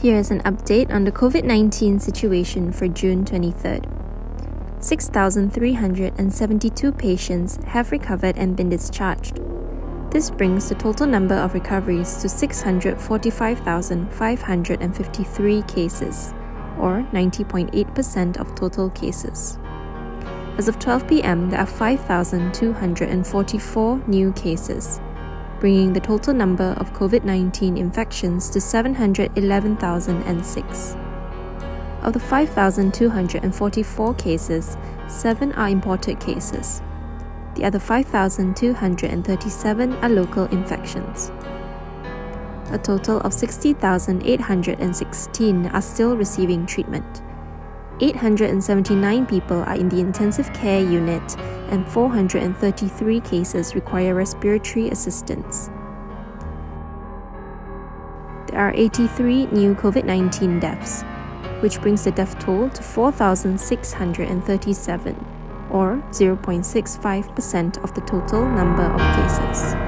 Here is an update on the COVID 19 situation for June 23rd. 6,372 patients have recovered and been discharged. This brings the total number of recoveries to 645,553 cases, or 90.8% of total cases. As of 12 pm, there are 5,244 new cases bringing the total number of COVID 19 infections to 711,006. Of the 5,244 cases, 7 are imported cases. The other 5,237 are local infections. A total of 60,816 are still receiving treatment. 879 people are in the intensive care unit and 433 cases require respiratory assistance. There are 83 new COVID 19 deaths, which brings the death toll to 4,637, or 0.65% of the total number of cases.